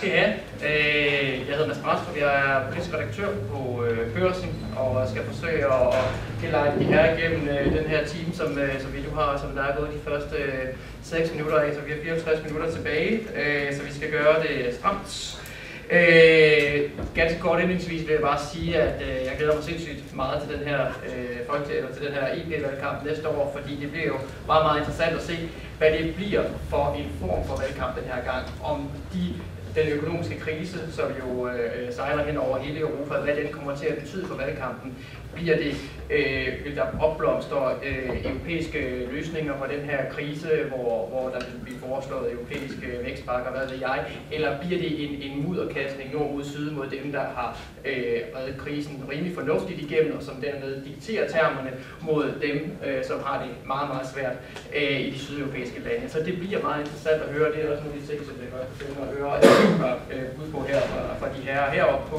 skal I have. Øh, jeg hedder Mads Brastrup, jeg er politisk redaktør på øh, Børsen, og skal forsøge at, at gelejte de her igennem øh, den her time, som, som vi nu har, som der er gået de første 6 minutter af, så vi har 54 minutter tilbage, så vi skal gøre det stramt. Øh, ganske kort indlægsvis vil jeg bare sige, at øh, jeg glæder mig sindssygt meget til den her øh, eller til den her EP-valgkamp næste år, fordi det bliver jo meget, meget interessant at se, hvad det bliver for en form for valgkamp den her gang. Om de den økonomiske krise, som jo øh, sejler hen over hele Europa, hvad den kommer til at betyde for valgkampen. Bliver det, øh, vil der opblomstre øh, europæiske løsninger på den her krise, hvor, hvor der vil blive foreslået europæiske vækstpakker, hvad ved jeg, eller bliver det en, en mudderkastning nord-ud-syd mod dem, der har øh, reddet krisen rimelig fornuftigt igennem, og som dermed dikterer termerne mod dem, øh, som har det meget, meget svært øh, i de sydeuropæiske lande. Så det bliver meget interessant at høre. Det er også nogle af de ting, som jeg godt kunne at høre øh, ud på her fra, fra de her heroppe på,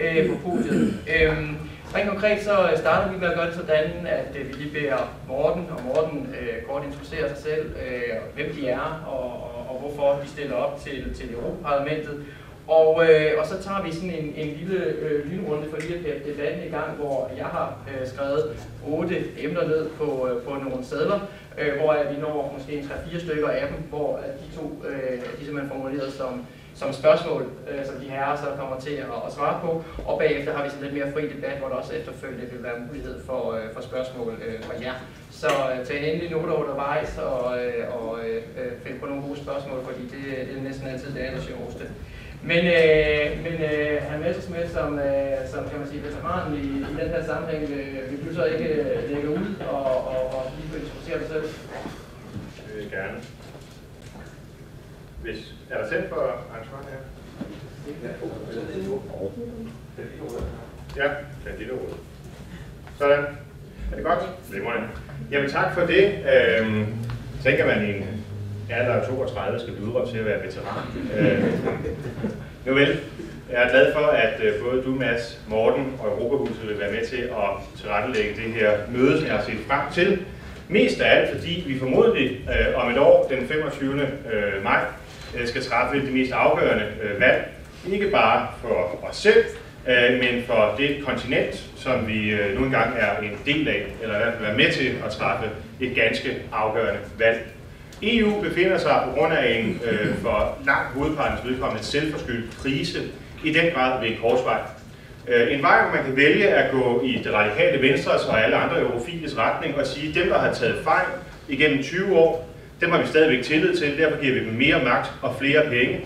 øh, på podiet. Øh, Rent konkret så øh, starter vi med at gøre det sådan, at øh, vi lige beder Morten, og Morten øh, kort introducerer sig selv, øh, hvem de er, og, og, og hvorfor de stiller op til, til Europaparlamentet. Og, øh, og så tager vi sådan en, en lille øh, lynrunde for lige at pære debatten i gang, hvor jeg har øh, skrevet otte emner ned på, øh, på nogle sædler, øh, hvor vi når måske en 3-4 stykker af dem, hvor de to øh, de simpelthen formuleret som som spørgsmål, øh, som de herrer så kommer til at, at svare på. Og bagefter har vi sådan lidt mere fri debat, hvor der også efterfølgende vil være mulighed for, øh, for spørgsmål øh, fra jer. Så øh, tag endelig noter undervejs og, øh, og øh, øh, find på nogle gode spørgsmål, fordi det, øh, det er næsten altid det aller sjoveste. Men, øh, men øh, han Messersmith, som, øh, som kan man sige, veteranen i, i den her sammenhæng, øh, vil du så ikke øh, lægge ud og, og, og lige få introducere dig selv? Det vil jeg gerne. Hvis, er der selv for arrangementet her? Ja, kandidatordet. Sådan. Er det godt? Glimrende. Jamen tak for det. Øhm, tænker man i en alder af 32 skal blive udråbt til at være veteran. Øh, nu vel, jeg er glad for, at øh, både du, Mads, Morten og Europahuset vil være med til at tilrettelægge det her møde, som jeg har set frem til. Mest af alt, fordi vi formodentlig øh, om et år, den 25. Øh, maj, Øh, skal træffe det mest afgørende øh, valg. Ikke bare for os selv, øh, men for det kontinent, som vi nu engang er en del af, eller i hvert fald er med til at træffe et ganske afgørende valg. EU befinder sig på grund af en øh, for langt hovedpartens vedkommende selvforskyldt krise i den grad ved en korsvej. Øh, en vej, hvor man kan vælge at gå i det radikale venstres og alle andre eurofiles retning og sige, at dem, der har taget fejl igennem 20 år, dem har vi stadigvæk tillid til, derfor giver vi dem mere magt og flere penge.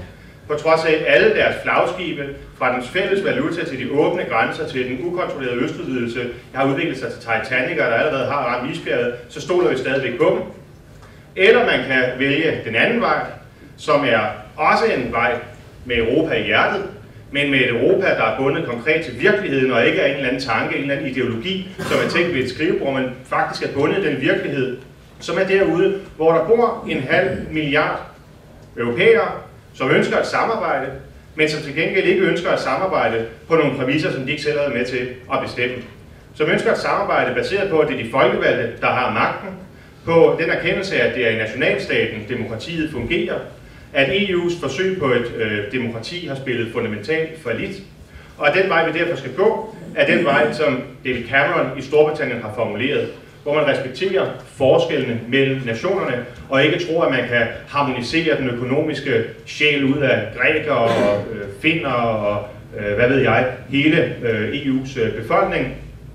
På trods af alle deres flagskibe, fra den fælles valuta til de åbne grænser til den ukontrollerede østudvidelse, har udviklet sig til Titanic, der allerede har ramt isbjerget, så stoler vi stadigvæk på dem. Eller man kan vælge den anden vej, som er også en vej med Europa i hjertet, men med et Europa, der er bundet konkret til virkeligheden, og ikke er en eller anden tanke, en eller anden ideologi, som er tænkt ved et skrivebord, men faktisk er bundet den virkelighed, som er derude, hvor der bor en halv milliard europæere, som ønsker at samarbejde, men som til gengæld ikke ønsker at samarbejde på nogle præmisser, som de ikke selv har med til at bestemme. Som ønsker at samarbejde baseret på, at det er de folkevalgte, der har magten, på den erkendelse af, at det er i nationalstaten, demokratiet fungerer, at EU's forsøg på et øh, demokrati har spillet fundamentalt for lidt, og at den vej, vi derfor skal gå, er den vej, som David Cameron i Storbritannien har formuleret, hvor man respekterer forskellene mellem nationerne, og ikke tror, at man kan harmonisere den økonomiske sjæl ud af grækere og øh, finner og øh, hvad ved jeg, hele øh, EU's øh, befolkning,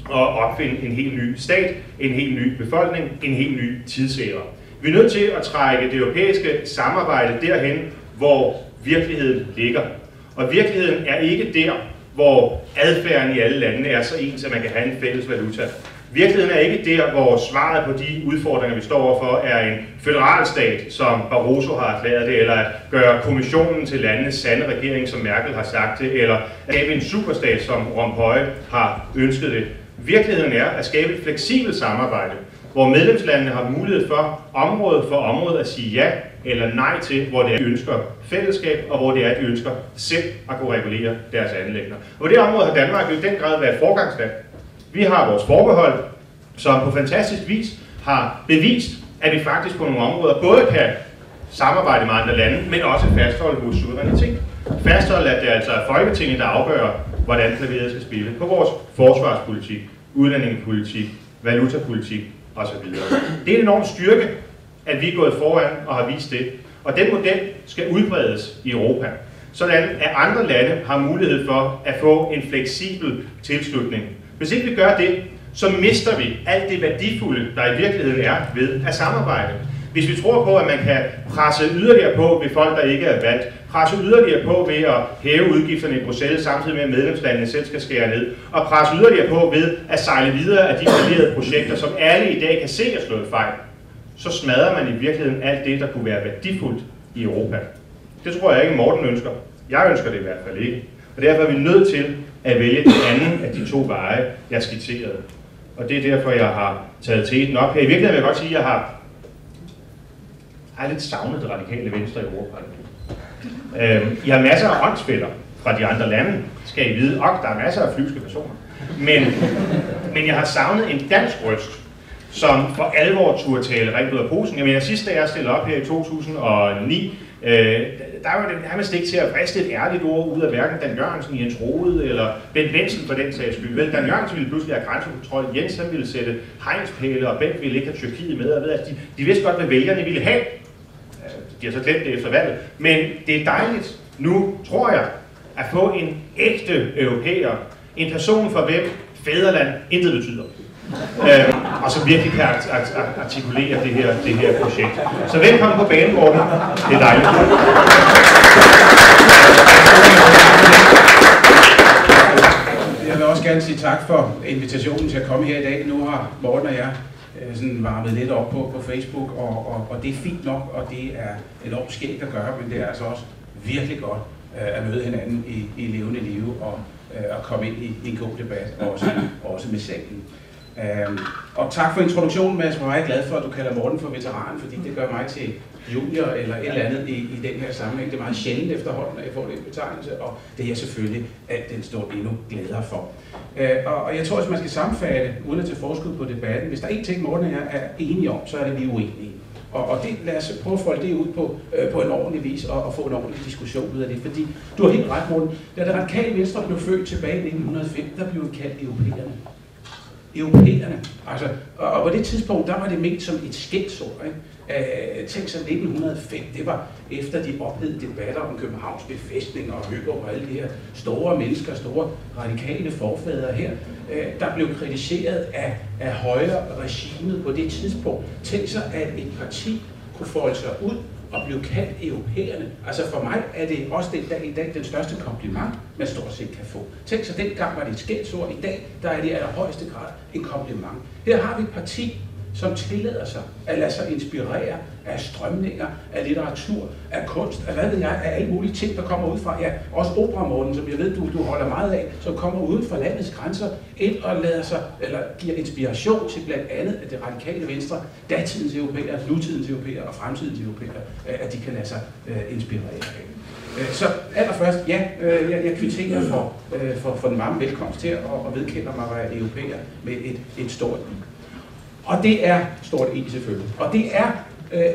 og opfinde en helt ny stat, en helt ny befolkning, en helt ny tidsære. Vi er nødt til at trække det europæiske samarbejde derhen, hvor virkeligheden ligger. Og virkeligheden er ikke der, hvor adfærden i alle landene er så ens, at man kan have en fælles valuta. Virkeligheden er ikke der, hvor svaret på de udfordringer, vi står overfor, er en federalstat, som Barroso har erklæret det, eller at gøre kommissionen til landenes sande regering, som Merkel har sagt det, eller at skabe en superstat, som Rompuy har ønsket det. Virkeligheden er at skabe et fleksibelt samarbejde, hvor medlemslandene har mulighed for område for område at sige ja eller nej til, hvor det er, de ønsker fællesskab, og hvor det er, de ønsker selv at kunne regulere deres anlægner. Og på det område har Danmark i den grad været forgangsland. Vi har vores forbehold, som på fantastisk vis har bevist, at vi faktisk på nogle områder både kan samarbejde med andre lande, men også fastholde vores suverænitet. fastholde, at det altså er Folketinget, der afgør, hvordan klaveret skal spille på vores forsvarspolitik, udlændingepolitik, valutapolitik osv. Det er en enorm styrke, at vi er gået foran og har vist det. Og den model skal udbredes i Europa, sådan at andre lande har mulighed for at få en fleksibel tilslutning. Hvis ikke vi gør det, så mister vi alt det værdifulde, der i virkeligheden er ved at samarbejde. Hvis vi tror på, at man kan presse yderligere på ved folk, der ikke er valgt, presse yderligere på ved at hæve udgifterne i Bruxelles, samtidig med at medlemslandene selv skal skære ned, og presse yderligere på ved at sejle videre af de fallerede projekter, som alle i dag kan se er slået fejl, så smadrer man i virkeligheden alt det, der kunne være værdifuldt i Europa. Det tror jeg ikke, Morten ønsker. Jeg ønsker det i hvert fald ikke. Og derfor er vi nødt til at vælge den anden af de to veje, jeg skitserede. Og det er derfor, jeg har taget teten op her. I virkeligheden vil jeg godt sige, at jeg har, har lidt savnet det radikale venstre i Europaparlamentet. Øhm, I har masser af åndsfælder fra de andre lande, skal I vide, og der er masser af flyvske personer. Men, men jeg har savnet en dansk røst, som for alvor turde tale rent ud af posen. Jeg mener, sidste da jeg stillede op her i 2009, øh, der var det nærmest ikke til at friste et ærligt ord ud af hverken Dan Jørgensen, Jens Rode eller Ben Benson for den sags skyld. Vel, Dan Jørgensen ville pludselig have grænsekontrol, Jens han ville sætte hegnspæle, og Bent ville ikke have Tyrkiet med. Og ved, altså, de, de vidste godt, hvad vælgerne ville have. Øh, de har så glemt det efter valget. Men det er dejligt nu, tror jeg, at få en ægte europæer. En person for hvem fædreland intet betyder. Øh, og som virkelig kan artikulere det her, det her projekt. Så velkommen på banen, Morten. Det er dejligt. Jeg vil også gerne sige tak for invitationen til at komme her i dag. Nu har Morten og jeg øh, sådan varmet lidt op på, på Facebook, og, og, og det er fint nok, og det er enormt skægt at gøre, men det er altså også virkelig godt øh, at møde hinanden i, i levende liv og øh, at komme ind i, i en god debat, også, også med salen. Øhm, og tak for introduktionen, Mads. Jeg er meget glad for, at du kalder Morten for veteran, fordi det gør mig til junior eller et eller andet i, i den her sammenhæng. Det er meget sjældent efterhånden, at jeg får den betegnelse, og det er jeg selvfølgelig alt den står endnu glæder for. Øh, og, og jeg tror, at man skal sammenfatte, uden at tage forskud på debatten, hvis der er én ting, Morten og jeg er enige om, så er det, vi er uenige. Og, og det, lad os prøve at folde det ud på, øh, på en ordentlig vis og, og få en ordentlig diskussion ud af det. Fordi du har helt ret, Morten. Da det radikale venstre blev født tilbage i 1905, der blev vi kaldt europæerne europæerne. Altså, og, og på det tidspunkt, der var det ment som et skældsord. Ikke? Øh, tænk sig 1905, det var efter de ophedede debatter om Københavns befæstning og Høger og alle de her store mennesker, store radikale forfædre her, øh, der blev kritiseret af, af højre regimet på det tidspunkt. Tænk sig, at et parti kunne folde sig ud at blive kaldt europæerne. Altså for mig er det også den dag i dag den største kompliment, man stort set kan få. Tænk så, dengang var det et skældsord. I dag der er det i allerhøjeste grad en kompliment. Her har vi et parti, som tillader sig at lade sig inspirere af strømninger, af litteratur, af kunst, af hvad ved jeg, af alle mulige ting, der kommer ud fra, ja, også operamorgen, som jeg ved, du, du holder meget af, som kommer uden for landets grænser, ind og lader sig, eller giver inspiration til blandt andet at det radikale venstre, datidens europæer, nutidens europæer og fremtidens europæer, øh, at de kan lade sig uh, inspirere af. Øh, så allerførst, ja, jeg, jeg kvitterer for, for, for den varme velkomst her og, og vedkender mig at være europæer med et, et stort og det er stort E selvfølgelig. Og det er øh,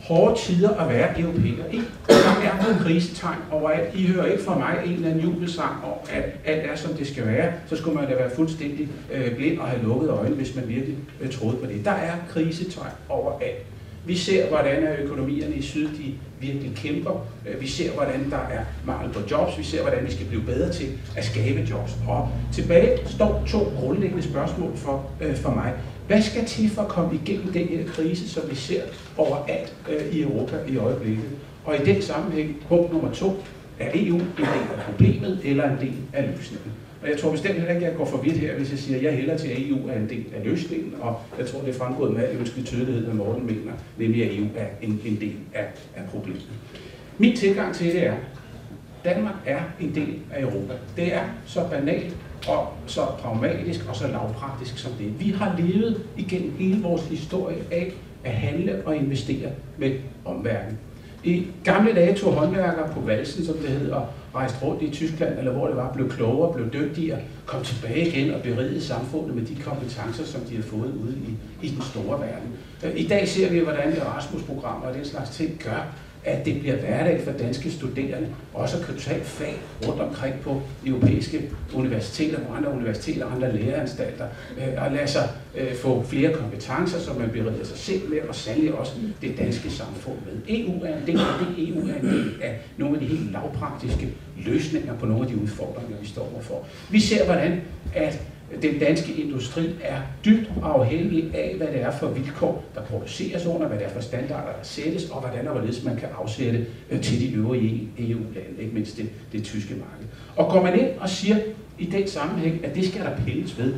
hårde tider at være europæer i. Der er nogle krisetegn overalt. I hører ikke fra mig en eller anden jubelsang om, at alt er, som det skal være. Så skulle man da være fuldstændig øh, blind og have lukket øjnene, hvis man virkelig øh, troede på det. Der er krisetegn overalt. Vi ser, hvordan økonomierne i syd de virkelig kæmper. Øh, vi ser, hvordan der er mangel på jobs. Vi ser, hvordan vi skal blive bedre til at skabe jobs. Og tilbage står to grundlæggende spørgsmål for, øh, for mig. Hvad skal til for at komme igennem den her krise, som vi ser overalt øh, i Europa i øjeblikket? Og i den sammenhæng, punkt nummer to, er EU en del af problemet eller en del af løsningen? Og jeg tror bestemt heller ikke, at jeg går for vidt her, hvis jeg siger, at jeg hælder til, at EU er en del af løsningen, og jeg tror, det er fremgået med al ønskelig tydelighed, hvad Morten mener, nemlig at EU er en, en del af, af problemet. Min tilgang til det er, Danmark er en del af Europa. Det er så banalt og så pragmatisk og så lavpraktisk som det. Vi har levet igennem hele vores historie af at handle og investere med omverdenen. I gamle dage tog håndværkere på valsen, som det hedder, rejste rundt i Tyskland, eller hvor det var, blev klogere, blev dygtigere, kom tilbage igen og berigede samfundet med de kompetencer, som de har fået ude i, i den store verden. I dag ser vi, hvordan Erasmus-programmer og den slags ting gør, at det bliver hverdag for danske studerende også at kunne tage fag rundt omkring på europæiske universiteter, på andre universiteter, andre læreanstalter, øh, og lade sig øh, få flere kompetencer, som man beriger sig selv med, og sandelig også det danske samfund med. EU er en del af det. EU er en del af nogle af de helt lavpraktiske løsninger på nogle af de udfordringer, vi står overfor. Vi ser, hvordan at den danske industri er dybt afhængig af, hvad det er for vilkår, der produceres under, hvad det er for standarder, der sættes, og hvordan og hvorledes man kan afsætte øh, til de øvrige EU-lande, ikke mindst det, det tyske marked. Og går man ind og siger i den sammenhæng, at det skal der pilles ved,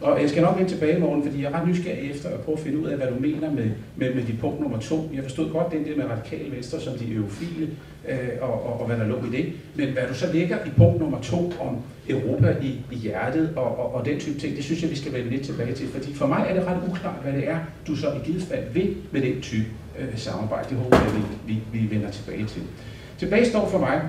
og jeg skal nok vende tilbage i morgen, fordi jeg er ret nysgerrig efter at prøve at finde ud af, hvad du mener med, med, med dit punkt nummer to. Jeg forstod godt den der med radikale venstre som de eurofile, øh, og, og, og hvad der lå i det. Men hvad du så lægger i punkt nummer to om Europa i, i hjertet og, og, og den type ting, det synes jeg, vi skal vende lidt tilbage til. Fordi for mig er det ret uklart, hvad det er, du så i givet fald vil med den type øh, samarbejde. Det håber jeg, vi, vi, vi vender tilbage til. Tilbage står for mig,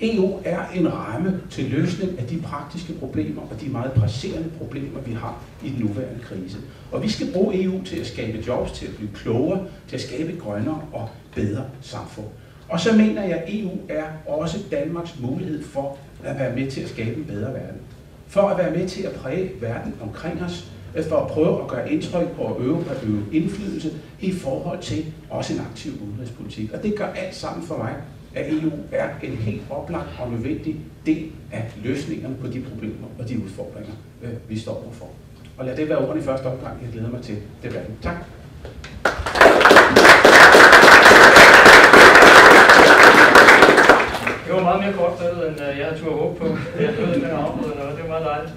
EU er en ramme til løsning af de praktiske problemer og de meget presserende problemer, vi har i den nuværende krise. Og vi skal bruge EU til at skabe jobs, til at blive klogere, til at skabe et grønnere og bedre samfund. Og så mener jeg, at EU er også Danmarks mulighed for at være med til at skabe en bedre verden. For at være med til at præge verden omkring os, for at prøve at gøre indtryk og øve, at øve indflydelse i forhold til også en aktiv udenrigspolitik. Og det gør alt sammen for mig at EU er en helt oplagt og nødvendig del af løsningerne på de problemer og de udfordringer, øh, vi står overfor. Og lad det være ordene i første omgang. Jeg glæder mig til debatten. Tak. Det var meget mere kortfattet, end øh, jeg havde tur håbe på. Jeg ved, den afbryder noget. Det var meget dejligt.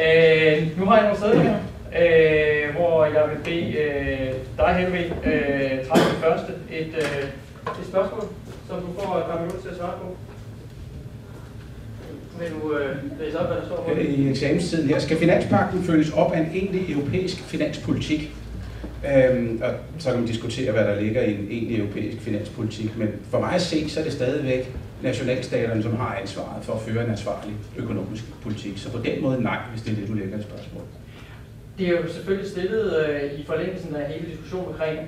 Øh, nu har jeg nogle steder her, øh, hvor jeg vil bede øh, dig, Helve, øh, trække det første. Et, øh, et spørgsmål som du får et par minutter til at svare på. Vil du øh, læse op, hvad der står på øh, I eksamenstiden her. Skal finanspakten følges op af en egentlig europæisk finanspolitik? Øhm, og så kan man diskutere, hvad der ligger i en egentlig europæisk finanspolitik, men for mig at se, så er det stadigvæk nationalstaterne, som har ansvaret for at føre en ansvarlig økonomisk politik. Så på den måde nej, hvis det er det, du lægger i spørgsmål. Det er jo selvfølgelig stillet øh, i forlængelsen af hele diskussionen omkring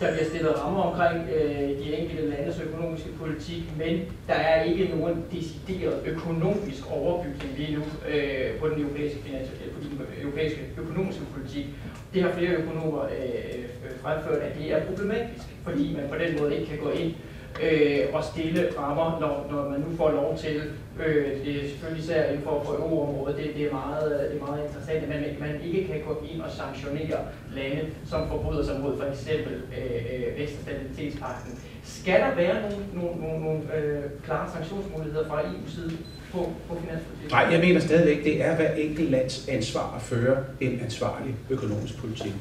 der bliver stillet rammer omkring øh, de enkelte landes økonomiske politik, men der er ikke nogen decideret økonomisk overbygning lige nu øh, på den europæiske, finansielle, på den europæiske økonomiske politik. Det har flere økonomer øh, fremført, at det er problematisk, fordi man på den måde ikke kan gå ind øh, og stille rammer, når, når man nu får lov til. Øh, det er selvfølgelig især inden for, for EU-området, det, det, er meget, det er meget interessant, at man, man ikke kan gå ind og sanktionere lande, som forbryder sig mod for eksempel øh, øh vækst- og stabilitetspakten. Skal der være nogle, nogle, nogle, nogle øh, klare sanktionsmuligheder fra EU's side på, på? Nej, jeg mener stadigvæk, det er hver enkelt lands ansvar at føre en ansvarlig økonomisk politik.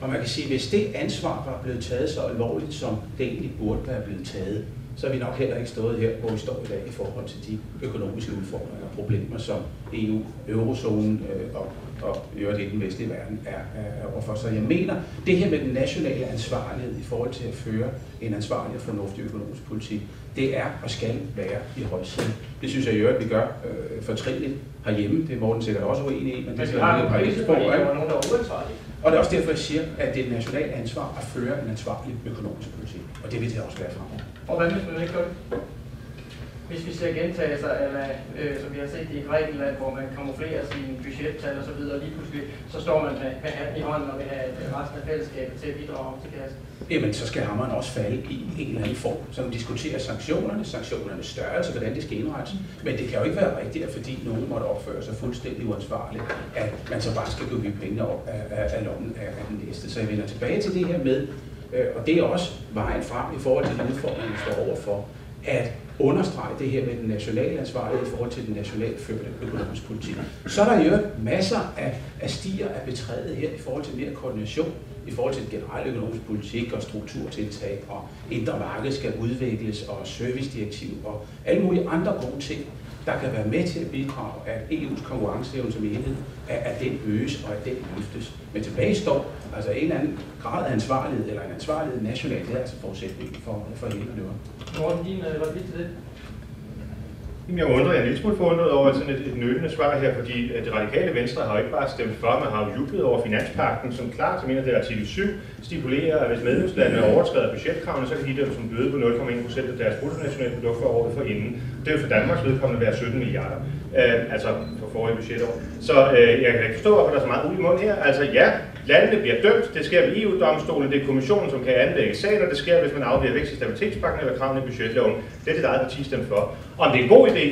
Og man kan sige, at hvis det ansvar var blevet taget så alvorligt, som det egentlig burde være blevet taget, så er vi nok heller ikke stået her, hvor vi står i dag i forhold til de økonomiske udfordringer og problemer, som EU, eurozonen øh, og, og i øvrigt den vestlige verden er, er, er overfor. Så jeg mener, det her med den nationale ansvarlighed i forhold til at føre en ansvarlig og fornuftig økonomisk politik, det er og skal være i højsiden. Det synes jeg i øvrigt, vi gør øh, fortrinligt herhjemme. Det er Morten sikkert også uenig i, men det er har jo ikke på, nogen, der er uansvarlige. Og det er også derfor, jeg siger, at det er et nationalt ansvar at føre en ansvarlig økonomisk politik. Og det vil det også være fremover. Og hvad hvis man ikke gør det? Hvis vi ser gentagelser, eller, øh, som vi har set i Grækenland, hvor man kamuflerer sine budgettal og så videre, lige pludselig så står man med, med hatten i hånden og vil have øh, resten af fællesskabet til at bidrage til kassen. Jamen, så skal hammeren også falde i en eller anden form, så man diskuterer sanktionerne, sanktionernes størrelse, hvordan det skal indrettes. Men det kan jo ikke være rigtigt, at fordi nogen måtte opføre sig fuldstændig uansvarligt, at man så bare skal give penge op af, af, af lommen af, af den næste. Så jeg vender tilbage til det her med, øh, og det er også vejen frem i forhold til den udfordring, vi står overfor, at understrege det her med den nationale ansvarlighed i forhold til den nationalt førte økonomiske politik. Så er der jo masser af, af stier at betræde her i forhold til mere koordination, i forhold til den generelle økonomiske politik og strukturtiltag, og indre marked skal udvikles, og servicedirektiv og alle mulige andre gode ting, der kan være med til at bidrage, at EU's konkurrenceevne som enhed, at, at den øges og at den løftes. Men tilbage står altså en eller anden grad af ansvarlighed, eller en ansvarlighed nationalt, det er altså forudsætningen for, for hele manøvren. Morten, din øh, replik til det? Jamen, jeg undrer, jeg er en lille smule forundret over sådan et, et nølende svar her, fordi det radikale venstre har jo ikke bare stemt for, man har jo jublet over finanspakten, som klart, som en af det artikel 7, stipulerer, at hvis medlemslandene overtræder budgetkravene, så kan de dem som bøde på 0,1 procent af deres bruttonationalprodukt for året for inden. Det vil for Danmarks vedkommende være 17 milliarder, øh, altså for forrige budgetår. Så øh, jeg kan ikke forstå, hvorfor der er så meget uld i mund her. Altså ja, landene bliver dømt, det sker ved EU-domstolen, det er kommissionen, som kan anlægge sagen, og det sker, hvis man afviger vækst i stabilitetspakken eller kravene i budgetloven. Det er det eget parti stemt for. Om det er en god idé,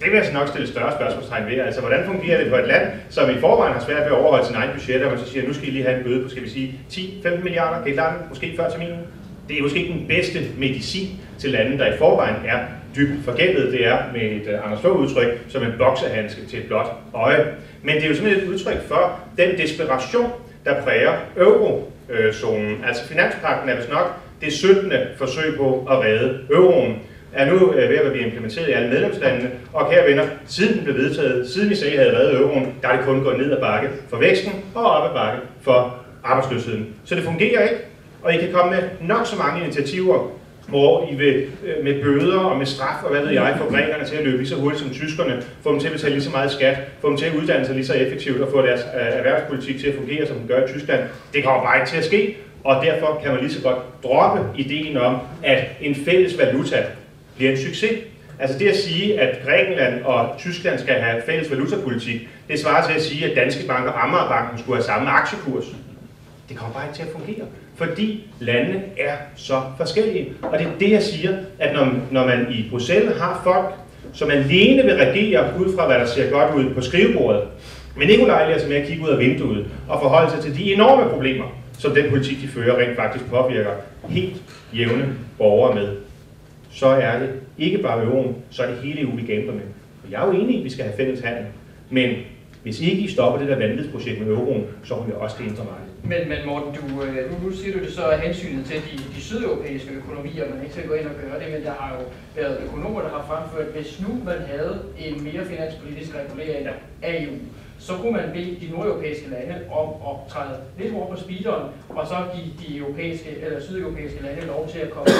det vil jeg så nok stille større spørgsmålstegn ved. Altså, hvordan fungerer det på et land, som i forvejen har svært ved at overholde sin egen budget, og man så siger, nu skal I lige have en bøde på, skal vi sige, 10-15 milliarder, kan I klare den, måske før terminen? Det er måske ikke den bedste medicin til lande, der i forvejen er dybt forgældet. Det er med et uh, Anders Fogh udtryk som en boksehandske til et blåt øje. Men det er jo simpelthen et udtryk for den desperation, der præger eurozonen. Altså finanspakten er vist nok det 17. forsøg på at redde euroen er nu øh, ved at blive implementeret i alle medlemslandene, og kære venner, siden den blev vedtaget, siden vi sagde, at havde reddet euroen, der er det kun gået ned ad bakke for væksten og op ad bakke for arbejdsløsheden. Så det fungerer ikke, og I kan komme med nok så mange initiativer, hvor I vil øh, med bøder og med straf og hvad ved jeg, få grækerne til at løbe lige så hurtigt som tyskerne, få dem til at betale lige så meget skat, få dem til at uddanne sig lige så effektivt og få deres øh, erhvervspolitik til at fungere, som den gør i Tyskland. Det kommer bare ikke til at ske, og derfor kan man lige så godt droppe ideen om, at en fælles valuta bliver en succes. Altså det at sige, at Grækenland og Tyskland skal have fælles valutapolitik, det svarer til at sige, at Danske Bank og Amagerbanken skulle have samme aktiekurs. Det kommer bare ikke til at fungere, fordi landene er så forskellige. Og det er det, jeg siger, at når, når man i Bruxelles har folk, som alene vil regere ud fra, hvad der ser godt ud på skrivebordet, men ikke ulejliger sig med at kigge ud af vinduet og forholde sig til de enorme problemer, som den politik, de fører, rent faktisk påvirker helt jævne borgere med så er det ikke bare euroen, så er det hele EU, vi gambler med. Og jeg er jo enig i, at vi skal have fælles handel, men hvis ikke I stopper det der vanvidsprojekt med euroen, så har vi også det indre marked. Men, men Morten, du, øh, nu, nu siger du det så af hensynet til de, de sydeuropæiske økonomier, man ikke skal gå ind og gøre det, men der har jo været økonomer, der har fremført, at hvis nu man havde en mere finanspolitisk regulering af EU, så kunne man bede de nordeuropæiske lande om at træde lidt over på speederen, og så give de europæiske eller sydeuropæiske lande lov til at komme.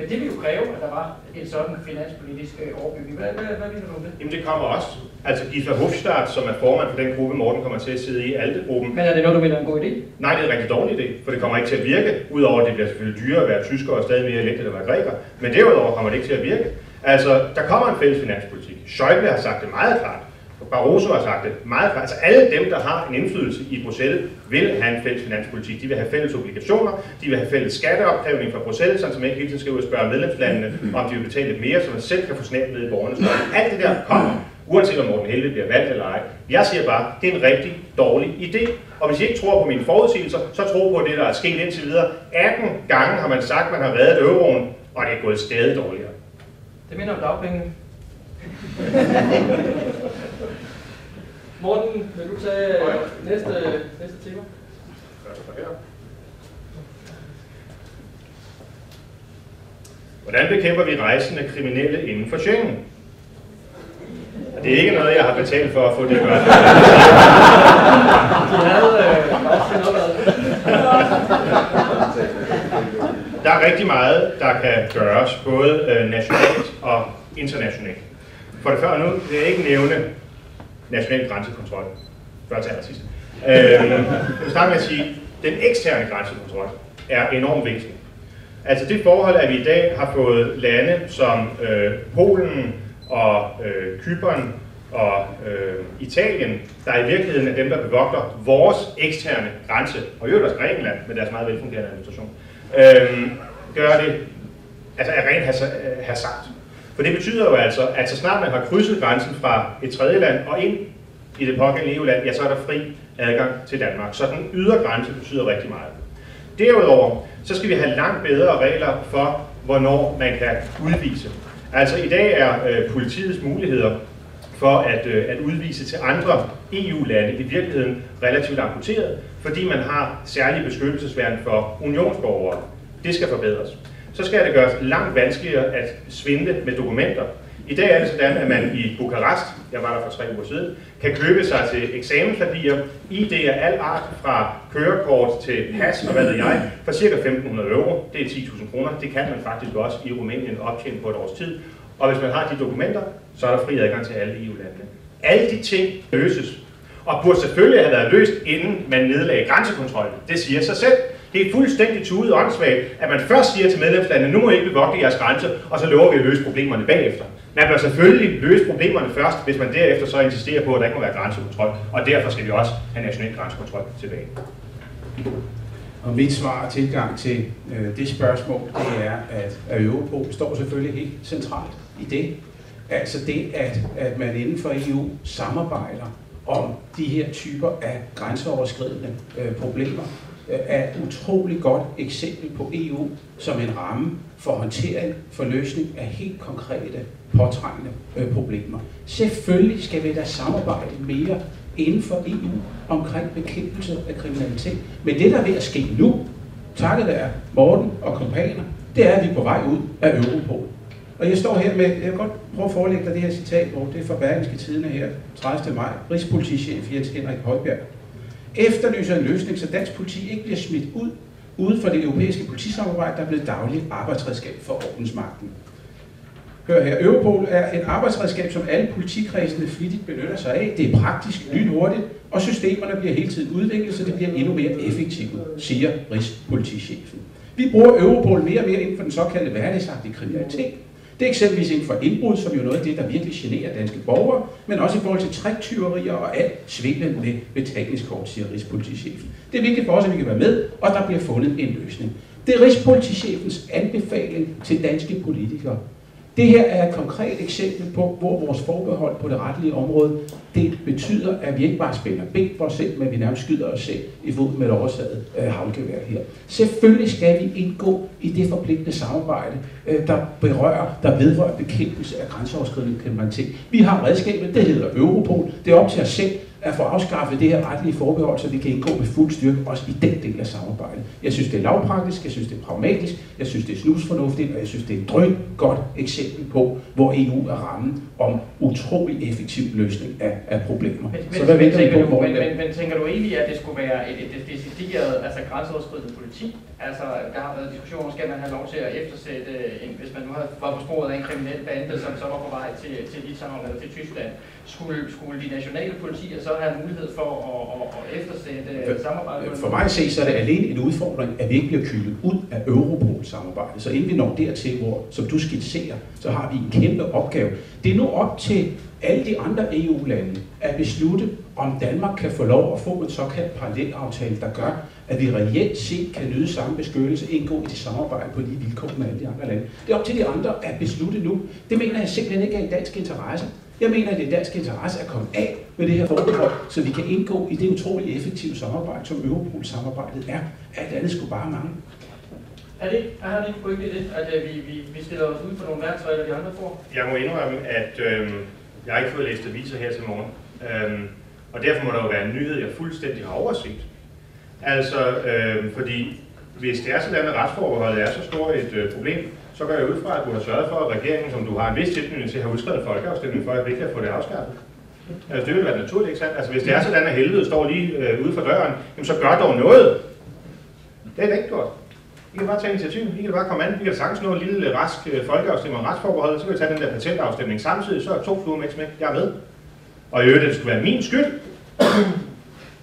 Men det vil jo kræve, at der var en sådan finanspolitisk øh, overbygning. Hvad, hvad, hvad mener du om det? Jamen det kommer også. Altså Giffer Hofstadt, som er formand for den gruppe, Morten kommer til at sidde i, ALDE-gruppen. Men er det noget, du mener er en god idé? Nej, det er en rigtig dårlig idé, for det kommer ikke til at virke. Udover at det bliver selvfølgelig dyrere at være tysker og stadig mere elendigt at være græker. Men derudover kommer det ikke til at virke. Altså, der kommer en fælles finanspolitik. Schäuble har sagt det meget klart. Barroso har sagt det meget klart. Altså alle dem, der har en indflydelse i Bruxelles, vil have en fælles finanspolitik. De vil have fælles obligationer, de vil have fælles skatteopkrævning fra Bruxelles, sådan som man ikke hele tiden skal ud og spørge medlemslandene, om de vil betale lidt mere, så man selv kan få snablet ned i borgernes løn. Alt det der kommer, uanset om Morten Helve bliver valgt eller ej. Jeg siger bare, det er en rigtig dårlig idé. Og hvis I ikke tror på mine forudsigelser, så tro på det, der er sket indtil videre. 18 gange har man sagt, at man har reddet euroen, og det er gået stadig dårligere. Det minder om dagpenge. Morten, vil du tage øh, næste, næste tema? Hvordan bekæmper vi rejsende kriminelle inden for Schengen? Det er ikke noget, jeg har betalt for at få det gjort. De havde øh, noget Der er rigtig meget, der kan gøres, både øh, nationalt og internationalt. For det før nu vil jeg ikke nævne national grænsekontrol, før til allersidst. Øh, jeg vil starte med at sige, at den eksterne grænsekontrol er enormt vigtig. Altså det forhold, at vi i dag har fået lande som øh, Polen og øh, Kypern og øh, Italien, der i virkeligheden er dem, der bevogter vores eksterne grænse, og i øvrigt også Grækenland med deres meget velfungerende administration, øh, gør det altså er rent hasard. For det betyder jo altså, at så snart man har krydset grænsen fra et tredje land og ind i det pågældende EU-land, ja, så er der fri adgang til Danmark. Så den ydre grænse betyder rigtig meget. Derudover, så skal vi have langt bedre regler for, hvornår man kan udvise. Altså i dag er øh, politiets muligheder for at, øh, at udvise til andre EU-lande i virkeligheden relativt amputeret, fordi man har særlige beskyttelsesværn for unionsborgere. Det skal forbedres så skal det gøres langt vanskeligere at svindle med dokumenter. I dag er det sådan, at man i Bukarest, jeg var der for tre uger siden, kan købe sig til eksamenspapirer, ID af al art fra kørekort til pas og hvad ved jeg, for ca. 1.500 euro. Det er 10.000 kroner. Det kan man faktisk også i Rumænien optjene på et års tid. Og hvis man har de dokumenter, så er der fri adgang til alle EU-landene. Alle de ting løses, og burde selvfølgelig have været løst, inden man nedlagde grænsekontrollen. Det siger sig selv. Det er fuldstændig tudet åndssvagt, at man først siger til medlemslandene, nu må I ikke bevogte jeres grænser, og så lover vi at løse problemerne bagefter. Man bør selvfølgelig løse problemerne først, hvis man derefter så insisterer på, at der ikke må være grænsekontrol, og derfor skal vi også have national grænsekontrol tilbage. Og mit svar og tilgang til øh, det spørgsmål, det er, at, at Europol står selvfølgelig helt centralt i det. Altså det, at, at man inden for EU samarbejder om de her typer af grænseoverskridende øh, problemer, er et utrolig godt eksempel på EU som en ramme for håndtering, for løsning af helt konkrete, påtrængende øh, problemer. Selvfølgelig skal vi da samarbejde mere inden for EU omkring bekæmpelse af kriminalitet. Men det, der er ved at ske nu, takket være Morten og kompaner, det er, at vi er på vej ud af Europol. Og jeg står her med, jeg vil godt prøve at forelægge dig det her citat, hvor det er fra Berlingske Tidene her, 30. maj, Rigspolitichef Jens Henrik Højbjerg. Efterlyser en løsning, så dansk politi ikke bliver smidt ud uden for det europæiske politisamarbejde, der er blevet dagligt arbejdsredskab for ordensmagten. Hør her, Europol er et arbejdsredskab, som alle politikredsene flittigt benytter sig af. Det er praktisk, lynhurtigt, og systemerne bliver hele tiden udviklet, så det bliver endnu mere effektivt, siger Rigspolitichefen. Vi bruger Europol mere og mere inden for den såkaldte hverdagsagtige kriminalitet. Det er eksempelvis inden for indbrud, som jo er noget af det, der virkelig generer danske borgere, men også i forhold til træktyverier og alt svindel med betalingskort, siger Rigspolitichefen. Det er vigtigt for os, at vi kan være med, og der bliver fundet en løsning. Det er Rigspolitichefens anbefaling til danske politikere. Det her er et konkret eksempel på, hvor vores forbehold på det retlige område, det betyder, at vi ikke bare spænder ben for os selv, men vi nærmest skyder os selv i fod med et oversaget øh, havlgevær her. Selvfølgelig skal vi indgå i det forpligtende samarbejde, øh, der berører, der vedrører bekæmpelse af grænseoverskridende kriminalitet. Vi har redskabet, det hedder Europol. Det er op til os selv at få afskaffet det her retlige forbehold, så vi kan indgå med fuld styrke også i den del af samarbejdet. Jeg synes, det er lavpraktisk, jeg synes, det er pragmatisk, jeg synes, det er snusfornuftigt, og jeg synes, det er et drønt godt eksempel på, hvor EU er rammen om utrolig effektiv løsning af, af problemer. Men, så hvad venter vi på? Men, men, men, tænker du egentlig, at det skulle være et, et, et decideret altså grænseoverskridende politi? Altså, der har været diskussioner, skal man have lov til at eftersætte, en, hvis man nu har, var på sporet af en kriminel bande, som så var på vej til, til Litauen eller til Tyskland. Skulle, skulle de nationale politier så have mulighed for at, at, at eftersætte samarbejdet? For mig at se, så er det alene en udfordring, at vi ikke bliver kylet ud af Europol-samarbejdet. Så inden vi når dertil, hvor, som du skitserer, så har vi en kæmpe opgave. Det er nu op til alle de andre EU-lande at beslutte, om Danmark kan få lov at få en såkaldt parallelaftale, der gør, at vi reelt set kan nyde samme beskyttelse, indgå i det samarbejde på lige vilkår med alle de andre lande. Det er op til de andre at beslutte nu. Det mener jeg simpelthen ikke er i dansk interesse. Jeg mener, at det er dansk interesse at komme af med det her forbehold, så vi kan indgå i det utrolig effektive samarbejde, som Europol-samarbejdet er. Alt andet skulle bare mange. Er det, er det ikke pointe i det, at øh, vi, vi, vi stiller os ud for nogle værktøjer, de andre får? Jeg må indrømme, at øh, jeg har ikke fået læst aviser her til morgen. Øh, og derfor må der jo være en nyhed, jeg fuldstændig har overset. Altså, øh, fordi hvis det er sådan, at retsforbeholdet er så stort et øh, problem, så går jeg ud fra, at du har sørget for, at regeringen, som du har en vis tilknytning til, har udskrevet folkeafstemning for, at vi kan få det afskaffet. Altså, det vil være naturligt, ikke sandt? Altså, hvis det er sådan, at helvede står lige øh, ude for døren, jamen, så gør dog noget. Det er det ikke gjort. I kan bare tage initiativ. I kan bare komme an. Vi kan sagtens nå en lille øh, rask øh, folkeafstemning om retsforbeholdet, så kan vi tage den der patentafstemning samtidig, så er to fluer med med. Jeg er med. Og i øvrigt, det skulle være min skyld.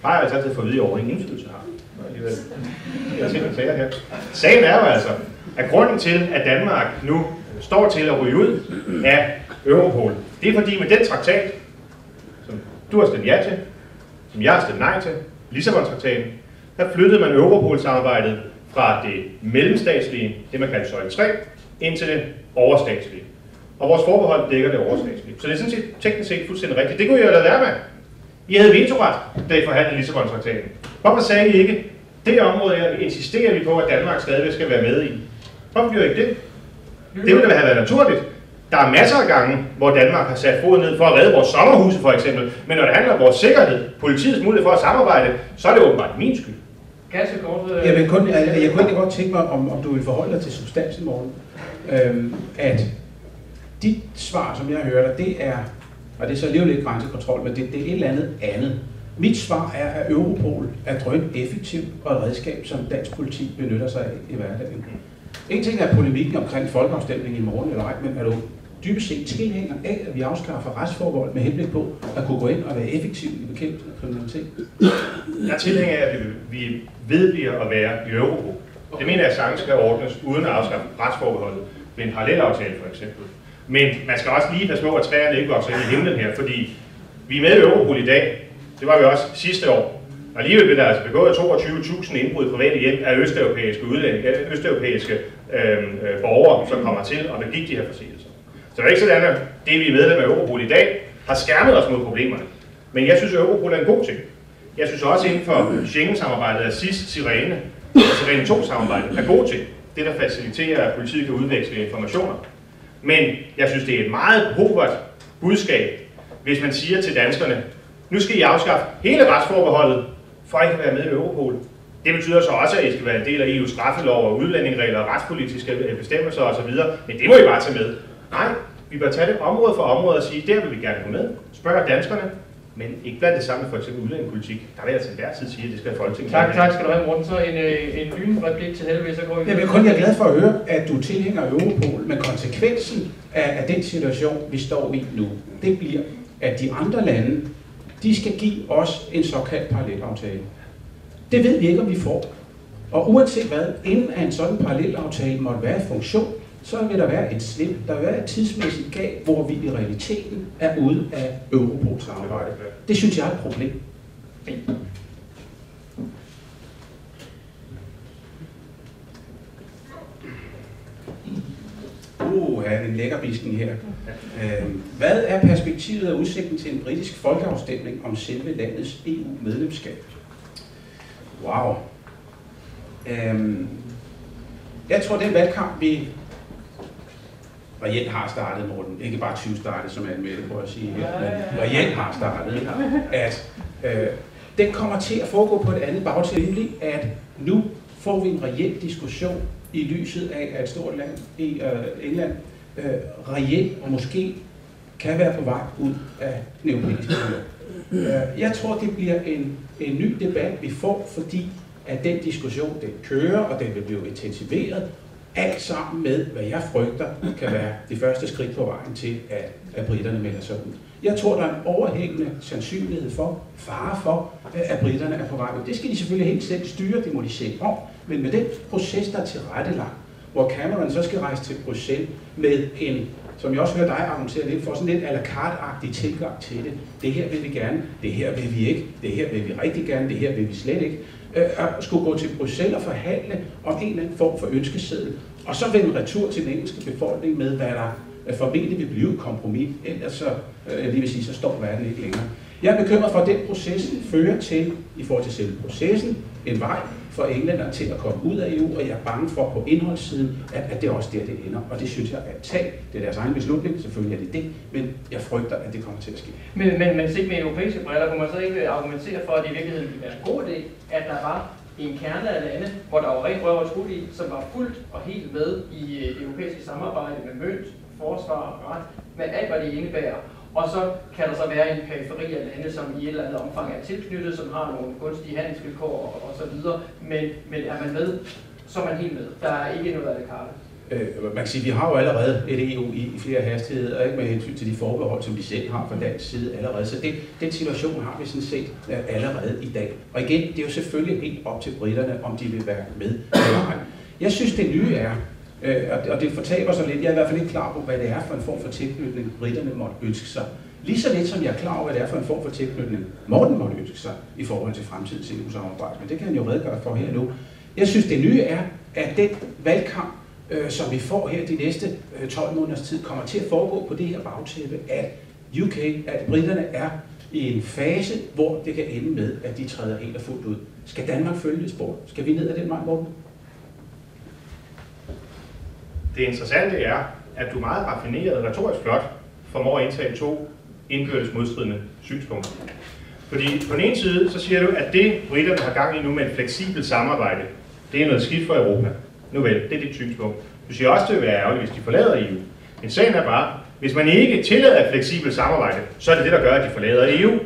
Har jeg altså altid fået at vide, at jeg ingen indflydelse har. Alligevel. Jeg ser, klager her. Sagen er jo altså, at grunden til, at Danmark nu står til at ryge ud af Europol, det er fordi med den traktat, som du har stemt ja til, som jeg har stemt nej til, Lissabon-traktaten, der flyttede man Europol-samarbejdet fra det mellemstatslige, det man kalder søjle 3, ind til det overstatslige. Og vores forbehold dækker det overstatslige. Så det er sådan set teknisk set fuldstændig rigtigt. Det kunne I jo lade være med. I havde vetoret, da I forhandlede Lissabon-traktaten. Hvorfor sagde I ikke, det område her insisterer vi på, at Danmark stadigvæk skal være med i? Hvorfor gjorde I ikke det? Det ville da have været naturligt. Der er masser af gange, hvor Danmark har sat foden ned for at redde vores sommerhuse for eksempel. Men når det handler om vores sikkerhed, politiets mulighed for at samarbejde, så er det åbenbart min skyld. Ganske kort. Øh, jeg, vil kun, jeg, jeg kunne ikke godt tænke mig, om, om du vil forholde dig til substansen, morgen. Øhm, at dit svar, som jeg hører dig, det er, og det er så alligevel ikke grænsekontrol, men det, det er et eller andet andet. Mit svar er, at Europol er drønt effektivt og et redskab, som dansk politi benytter sig af i hverdagen. En ting er polemikken omkring folkeafstemning i morgen eller ej, men er du dybest set tilhænger af, at vi afskaffer retsforhold med henblik på at kunne gå ind og være effektiv i bekæmpelsen af kriminalitet? Jeg er tilhænger af, at vi vedbliver at være i Europol. Det mener jeg sagtens skal ordnes uden at afskaffe retsforbeholdet ved en parallelaftale for eksempel. Men man skal også lige passe på, at træerne ikke vokser ind i himlen her, fordi vi er med i Europol i dag. Det var vi også sidste år. Og alligevel blev der altså begået 22.000 indbrud i private hjem af østeuropæiske, udlændinge, østeuropæiske Øhm, øh, borgere, som kommer til og begik de her forseelser. Så det er ikke sådan, at det, vi er medlem af Europol i dag, har skærmet os mod problemerne. Men jeg synes, at Europol er en god ting. Jeg synes også inden for Schengen-samarbejdet er sidst Sirene, og Sirene 2-samarbejdet er god ting. Det, der faciliterer, at politiet kan udveksle informationer. Men jeg synes, det er et meget pobert budskab, hvis man siger til danskerne, nu skal I afskaffe hele retsforbeholdet, for at I kan være med i Europol. Det betyder så også, at I skal være en del af EU's straffelov og udlændingeregler og retspolitiske bestemmelser osv., men det må I bare tage med. Nej, vi bør tage det område for område og sige, der vil vi gerne gå med. Spørg danskerne, men ikke blandt det samme med for eksempel udlændingepolitik. Der vil jeg til hver tid sige, at det skal Folketinget. Tak, tak skal du have, Morten. Så en, øh, en lynreplik til helvede, så går vi Jeg er kun jeg er glad for at høre, at du tilhænger Europol, men konsekvensen af, af den situation, vi står i nu, det bliver, at de andre lande, de skal give os en såkaldt parallelaftale. Det ved vi ikke, om vi får. Og uanset hvad, inden en sådan parallelaftale måtte være i funktion, så vil der være et slip, der vil være et tidsmæssigt gab, hvor vi i realiteten er ude af Europols samarbejde. Det synes jeg er et problem. Uh, er en lækker bisken her. Øh, hvad er perspektivet og udsigten til en britisk folkeafstemning om selve landets EU-medlemskab? Wow. Øhm, jeg tror, den valgkamp, vi reelt har startet, Morten, ikke bare 20 startet, som Anne på at sige her, men reelt har startet, at øh, den kommer til at foregå på et andet bagtæppe, nemlig at nu får vi en reel diskussion i lyset af, at et stort land i øh, England øh, reelt og måske kan være på vej ud af den europæiske union. Øh, jeg tror, det bliver en, en ny debat, vi får, fordi at den diskussion, den kører, og den vil blive intensiveret, alt sammen med, hvad jeg frygter, kan være det første skridt på vejen til, at, at britterne melder sig ud. Jeg tror, der er en overhængende sandsynlighed for, fare for, at britterne er på vej ud. Det skal de selvfølgelig helt selv styre, det må de selv om, men med den proces, der er tilrettelagt, hvor Cameron så skal rejse til Bruxelles med en, som jeg også hører dig argumentere lidt for, sådan lidt a la carte tilgang til det. Det her vil vi gerne, det her vil vi ikke, det her vil vi rigtig gerne, det her vil vi slet ikke. Øh, at skulle gå til Bruxelles og forhandle om en eller anden form for ønskeseddel, og så vende retur til den engelske befolkning med, hvad der øh, formentlig vil blive et kompromis, ellers så, øh, lige vil sige, så står verden ikke længere. Jeg er bekymret for, at den proces fører til, i forhold til selve processen, en vej for englænder til at komme ud af EU, og jeg er bange for på indholdssiden, at, at det er også der, det ender. Og det synes jeg er tag. Det er deres egen beslutning, selvfølgelig er det det, men jeg frygter, at det kommer til at ske. Men, men, men set med europæiske briller, kunne man så ikke argumentere for, at det i virkeligheden ville være en god idé, at der var en kerne af lande, hvor der var rent røv og i, som var fuldt og helt med i det europæiske samarbejde med mønt, forsvar og ret, med alt, hvad det indebærer. Og så kan der så være en periferi af lande, som i et eller andet omfang er tilknyttet, som har nogle gunstige handelsvilkår og, og så videre. Men, men er man med, så er man helt med. Der er ikke noget af det karte. Øh, man kan sige, vi har jo allerede et EU i, i flere hastigheder, ikke med hensyn til de forbehold, som vi selv har fra dansk side allerede. Så det, den situation har vi sådan set uh, allerede i dag. Og igen, det er jo selvfølgelig helt op til britterne, om de vil være med eller ej. Jeg synes, det nye er, Øh, og det fortaber sig lidt. Jeg er i hvert fald ikke klar på, hvad det er for en form for tilknytning, britterne måtte ønske sig. Lige så lidt som jeg er klar over, hvad det er for en form for tilknytning, Morten måtte ønske sig i forhold til fremtidens EU-samarbejde. Men det kan han jo redegøre for her nu. Jeg synes, det nye er, at den valgkamp, øh, som vi får her de næste øh, 12 måneders tid, kommer til at foregå på det her bagtæppe, at UK, at britterne er i en fase, hvor det kan ende med, at de træder helt og fuldt ud. Skal Danmark følge det spor? Skal vi ned ad den vej, Morten? Det interessante er, at du meget raffineret retorisk flot formår at indtage to indbyrdes modstridende synspunkter. Fordi på den ene side, så siger du, at det britterne har gang i nu med et fleksibelt samarbejde, det er noget skidt for Europa. Nu vel, det er dit synspunkt. Du siger også, at det vil være ærgerligt, hvis de forlader EU. Men sagen er bare, hvis man ikke tillader et fleksibelt samarbejde, så er det det, der gør, at de forlader EU.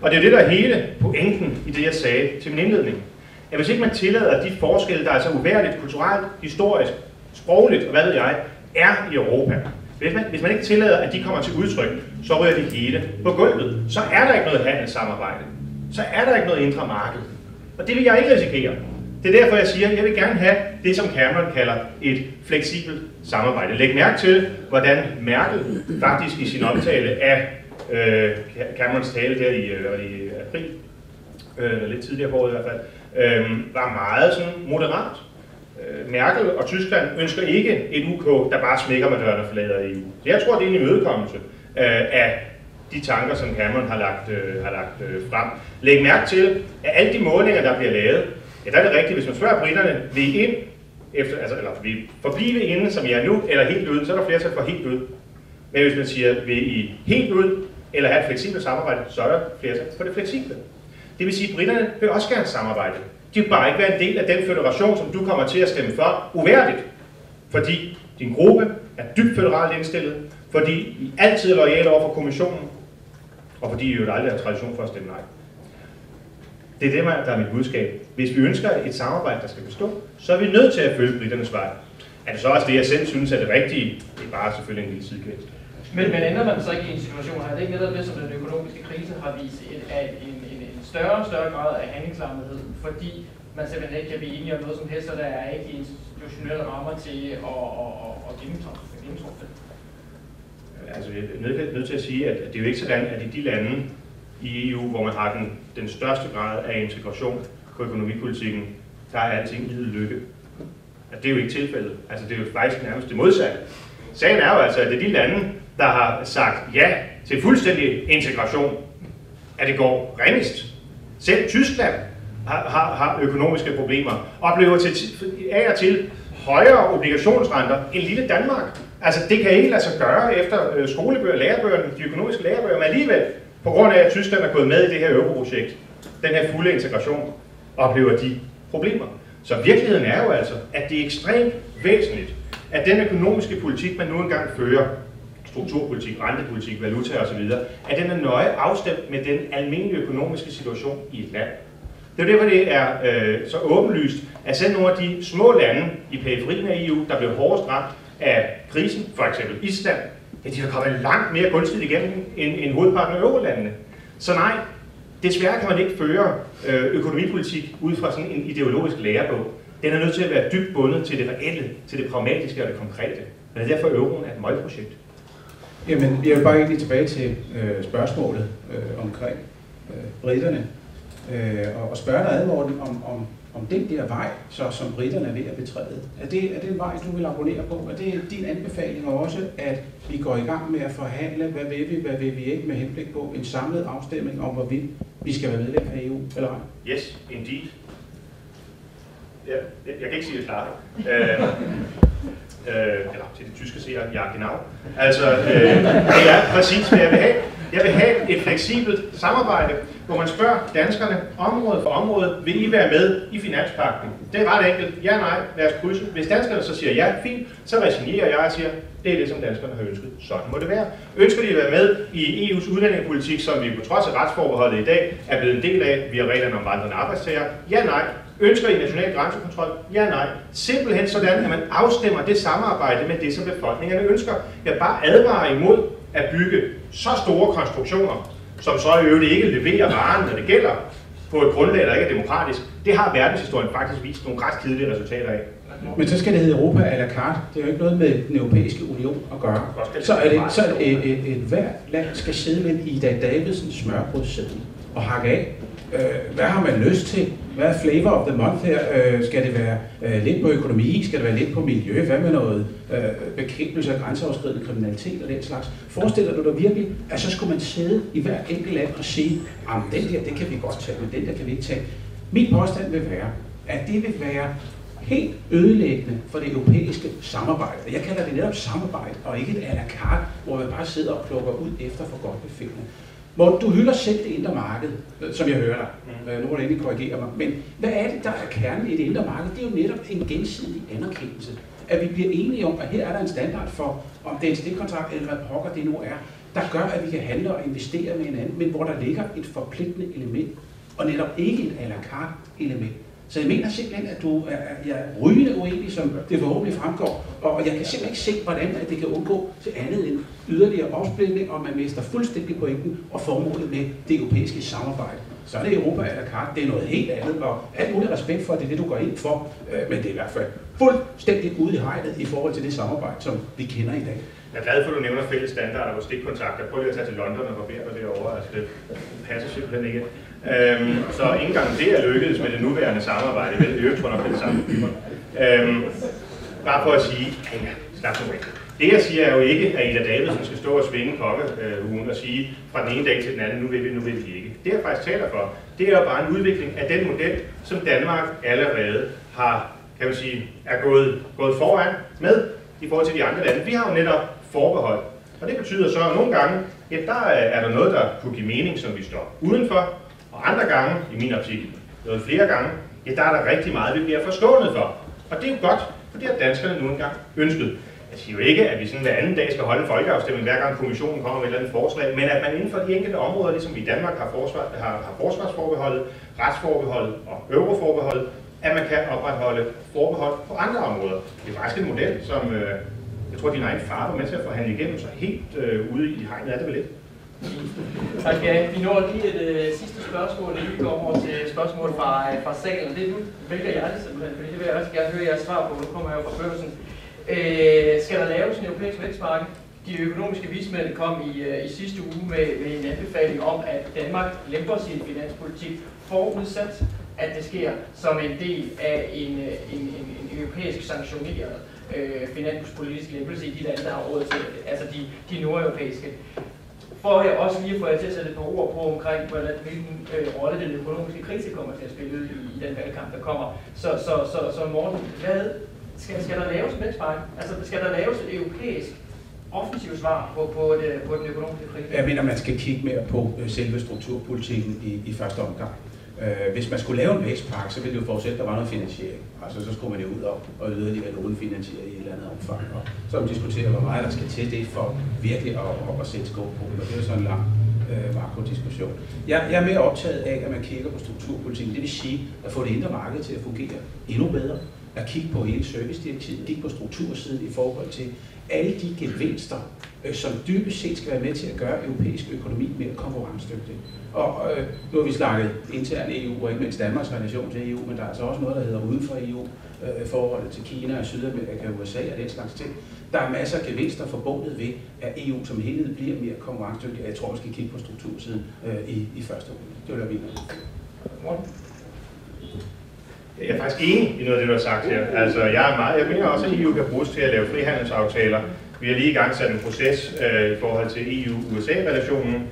Og det er det, der er hele pointen i det, jeg sagde til min indledning. At hvis ikke man tillader de forskelle, der er så uværligt kulturelt, historisk, sprogligt og hvad ved jeg, er i Europa, Hvis man, hvis man ikke tillader, at de kommer til udtryk, så ryger det hele på gulvet. Så er der ikke noget handelssamarbejde. Så er der ikke noget indre marked. Og det vil jeg ikke risikere. Det er derfor, jeg siger, at jeg vil gerne have det, som Cameron kalder et fleksibelt samarbejde. Læg mærke til, hvordan Merkel faktisk i sin omtale af øh, Camerons tale der i, øh, i øh, april, øh, lidt tidligere på året i hvert fald, øh, var meget sådan moderat. Øh, Merkel og Tyskland ønsker ikke et UK, der bare smækker med dørene og forlader EU. Så jeg tror, det er en imødekommelse øh, af de tanker, som Cameron har lagt, øh, har lagt frem. Læg mærke til, at alle de målinger, der bliver lavet, ja, der er det rigtigt, hvis man spørger britterne, vil I ind, efter, altså, eller vil I forblive inde, som I er nu, eller helt ud, så er der flertal for helt ud. Men hvis man siger, vil I helt ud, eller have et fleksibelt samarbejde, så er der flertal for det fleksible. Det vil sige, at britterne vil også gerne samarbejde. De vil bare ikke være en del af den federation, som du kommer til at stemme for, uværdigt. Fordi din gruppe er dybt federalt indstillet, fordi I altid er lojale over for kommissionen, og fordi I jo aldrig har tradition for at stemme nej. Det er det, der er mit budskab. Hvis vi ønsker et samarbejde, der skal bestå, så er vi nødt til at følge britternes vej. Er det så også det, jeg selv synes er det rigtige? Det er bare selvfølgelig en lille sidekvæst. Men, men ændrer man så ikke i en situation her? Det er ikke netop det, som den økonomiske krise har vist, at større og større grad af handlingslammethed, fordi man simpelthen ikke kan blive enige om noget som helst, og der er ikke institutionelle rammer til at, at, at, at gennemtrumfe det. Altså, jeg er nødt, nødt til at sige, at det er jo ikke sådan, at i de lande i EU, hvor man har den, den største grad af integration på økonomipolitikken, der er alting i lykke. Altså, det er jo ikke tilfældet. Altså, det er jo faktisk nærmest det modsatte. Sagen er jo altså, at det er de lande, der har sagt ja til fuldstændig integration, at det går ringest. Selv Tyskland har, har, har økonomiske problemer, oplever til, af og til højere obligationsrenter end lille Danmark. Altså det kan ikke lade sig gøre efter øh, skolebøger, lærebøgerne, de økonomiske lærebøger, men alligevel, på grund af at Tyskland er gået med i det her europrojekt, den her fulde integration, oplever de problemer. Så virkeligheden er jo altså, at det er ekstremt væsentligt, at den økonomiske politik, man nu engang fører, strukturpolitik, rentepolitik, valuta osv., at den er nøje afstemt med den almindelige økonomiske situation i et land. Det er derfor, det er øh, så åbenlyst, at selv nogle af de små lande i periferien af EU, der blev hårdest ramt af krisen, for eksempel Island, ja, de har kommet langt mere gunstigt igennem end, end hovedparten af eurolandene. Så nej, desværre kan man ikke føre øh, økonomipolitik ud fra sådan en ideologisk lærebog. Den er nødt til at være dybt bundet til det reelle, til det pragmatiske og det konkrete. Men det er derfor, euroen er et møgprojekt. Jamen, jeg vil bare egentlig tilbage til øh, spørgsmålet øh, omkring øh, britterne, øh, og, og spørge dig, Morten, om, om, om den der vej, så, som britterne er ved at betræde. Er det, er det en vej, du vil abonnere på? Er det din anbefaling også, at vi går i gang med at forhandle, hvad vil vi, hvad vil vi ikke, med henblik på en samlet afstemning om, hvorvidt vi skal være medlem af EU, eller ej? Yes, indeed. Ja, jeg, jeg kan ikke sige det klart. Øh, øh, eller til de tyske seere, ja, genau. Altså, øh, det er præcis, hvad jeg vil have. Jeg vil have et fleksibelt samarbejde, hvor man spørger danskerne område for område, vil I være med i finanspakten? Det er ret enkelt. Ja, nej, lad os krydse. Hvis danskerne så siger ja, fint, så resignerer jeg og siger, det er det, som danskerne har ønsket. Sådan må det være. Ønsker de at være med i EU's udlændingepolitik, som vi på trods af retsforbeholdet i dag er blevet en del af via reglerne om vandrende arbejdstager? Ja, nej. Ønsker I national grænsekontrol? Ja, nej. Simpelthen sådan, at man afstemmer det samarbejde med det, som befolkningerne ønsker. Jeg bare advarer imod at bygge så store konstruktioner, som så i øvrigt ikke leverer varen, når det gælder, på et grundlag, der ikke er demokratisk. Det har verdenshistorien faktisk vist nogle ret kedelige resultater af. Men så skal det hedde Europa à la carte. Det er jo ikke noget med den europæiske union at gøre. Så er det så et, et, et, et hvert land skal sidde med Ida Davidsens smørbrødssædel og hakke af. Øh, hvad har man lyst til? Hvad er flavor of the month her? Øh, skal det være øh, lidt på økonomi? Skal det være lidt på miljø? Hvad med noget øh, bekæmpelse af grænseoverskridende kriminalitet og den slags? Forestiller du dig virkelig, at så skulle man sidde i hver enkelt land og sige, at den der, den kan vi godt tage, men den der kan vi ikke tage. Min påstand vil være, at det vil være helt ødelæggende for det europæiske samarbejde. Jeg kalder det netop samarbejde, og ikke et à la carte, hvor man bare sidder og plukker ud efter for godt befindende. Hvor du hylder selv det indre marked, øh, som jeg hører dig. Mm. Nu må du endelig korrigere mig. Men hvad er det, der er kernen i det indre marked? Det er jo netop en gensidig anerkendelse. At vi bliver enige om, at her er der en standard for, om det er en stikkontrakt eller hvad pokker det nu er, der gør, at vi kan handle og investere med hinanden, men hvor der ligger et forpligtende element, og netop ikke et à la carte element. Så jeg mener simpelthen, at du er, jeg er rygende uenig, som det forhåbentlig fremgår. Og jeg kan simpelthen ikke se, hvordan at det kan undgå til andet end yderligere opsplitning, og man mister fuldstændig pointen og formålet med det europæiske samarbejde. Så er det Europa à la carte, det er noget helt andet, og alt muligt respekt for, at det er det, du går ind for, øh, men det er i hvert fald fuldstændig ude i hegnet i forhold til det samarbejde, som vi kender i dag. Jeg er glad for, at du nævner fælles standarder på stikkontakter. Prøv lige at tage til London og barbere dig derovre. Altså, det passer simpelthen ikke. Øhm, så ikke engang det er lykkedes med det nuværende samarbejde. Vel, det tror nok det samme. Øhm, bare for at sige, ja, slap nu af. Det jeg siger er jo ikke, at Ida Davidsen skal stå og svinge kokkeugen og sige fra den ene dag til den anden, nu vil vi, nu vil vi ikke. Det jeg faktisk taler for, det er jo bare en udvikling af den model, som Danmark allerede har, kan man sige, er gået, gået foran med i forhold til de andre lande. Vi har jo netop forbehold. Og det betyder så, at nogle gange, ja, der er der noget, der kunne give mening, som vi står udenfor, og andre gange, i min optik, noget flere gange, ja, der er der rigtig meget, vi bliver forskånet for. Og det er jo godt, for det har danskerne nu engang ønsket. Jeg siger jo ikke, at vi sådan hver anden dag skal holde en folkeafstemning, hver gang kommissionen kommer med et eller andet forslag, men at man inden for de enkelte områder, ligesom vi i Danmark har, forsvar, har, har forsvarsforbeholdet, retsforbeholdet og euroforbeholdet, at man kan opretholde forbehold på andre områder. Det er faktisk en model, som øh, jeg tror, din egen far var med til at forhandle igennem, så helt øh, ude i hegnet er det vel ikke? Tak, ja. Vi når lige et øh, sidste spørgsmål, inden vi går over til spørgsmål fra, øh, fra salen. Det nu vælger jeg det simpelthen, fordi det vil jeg også gerne høre jeres svar på. Nu kommer jeg jo fra børsen. Øh, skal der laves en europæisk vækstmarked? De økonomiske vismænd kom i, øh, i sidste uge med, med en anbefaling om, at Danmark lemper sin finanspolitik forudsat, at det sker som en del af en, øh, en, en, en europæisk sanktioneret øh, finanspolitisk lempelse i de lande, der har råd til det, altså de, de nordeuropæiske. For jeg også lige at få jer til at sætte et par ord på omkring, hvordan, hvilken øh, rolle den økonomiske krise kommer til at spille i, i den valgkamp, der kommer. Så, så, så, så Morten, hvad skal, skal der laves benchmark? Altså skal der laves et europæisk offensivt svar på, på, det, på den økonomiske krise? Jeg mener, man skal kigge mere på øh, selve strukturpolitikken i, i første omgang. Øh, hvis man skulle lave en vækstpakke, så ville det jo forudsætte, at der var noget finansiering. Altså så skulle man jo ud og, og yderligere lånefinansiere i et eller andet omfang. Og så man diskutere, hvor meget der skal til det for virkelig at, at, at sætte skub på det. Og det er jo sådan en lang øh, makrodiskussion. Jeg, jeg er mere optaget af, at man kigger på strukturpolitikken. Det vil sige at få det indre marked til at fungere endnu bedre. At kigge på hele servicedirektivet, kigge på struktursiden i forhold til alle de gevinster, øh, som dybest set skal være med til at gøre europæisk økonomi mere konkurrencedygtig. Og øh, nu har vi snakket intern EU, og ikke mindst Danmarks relation til EU, men der er altså også noget, der hedder uden for EU, øh, forholdet til Kina, Sydamerika, USA og den slags ting. Der er masser af gevinster forbundet ved, at EU som helhed bliver mere konkurrencedygtig. Jeg tror, vi skal kigge på struktursiden øh, i, i første runde. Det vil jeg mene. Jeg er faktisk enig i noget af det, du har sagt her. Altså, jeg, er meget, jeg mener også, at EU kan bruges til at lave frihandelsaftaler. Vi har lige i gang sat en proces øh, i forhold til EU-USA-relationen.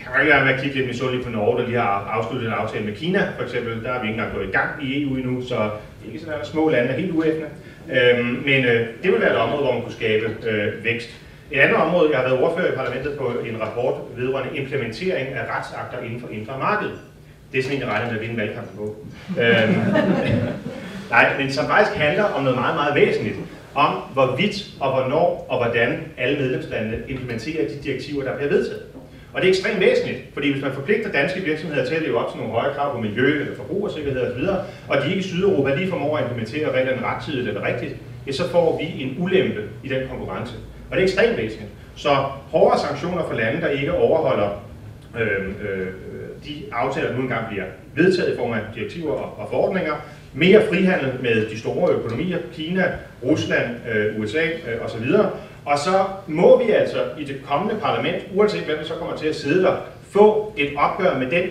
Kan man ikke være med at kigge lidt misundeligt på Norge, der lige har afsluttet en aftale med Kina, for eksempel. Der er vi ikke engang gået i gang i EU endnu, så ikke sådan, at små lande er helt uæffende. Øhm, men øh, det vil være et område, hvor man kunne skabe øh, vækst. Et andet område, jeg har været ordfører i parlamentet på en rapport vedrørende implementering af retsakter inden for indre marked. Det er sådan en, jeg regner med at vinde valgkampen på. øhm, nej, men som faktisk handler om noget meget, meget væsentligt. Om hvorvidt og hvornår og hvordan alle medlemslandene implementerer de direktiver, der bliver vedtaget. Og det er ekstremt væsentligt, fordi hvis man forpligter danske virksomheder til at leve op til nogle høje krav på miljø eller forbrugersikkerhed osv., og de ikke i Sydeuropa lige formår at implementere reglerne rettidigt eller rigtigt, ja, så får vi en ulempe i den konkurrence. Og det er ekstremt væsentligt. Så hårdere sanktioner for lande, der ikke overholder øhm, øh, øh, de aftaler, nu engang bliver vedtaget i form af direktiver og, og forordninger, mere frihandel med de store økonomier, Kina, Rusland, øh, USA øh, osv., og så må vi altså i det kommende parlament, uanset hvem der så kommer til at sidde der, få et opgør med den